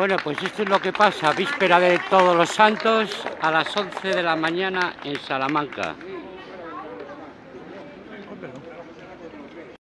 Bueno, pues esto es lo que pasa, víspera de Todos los Santos, a las 11 de la mañana en Salamanca.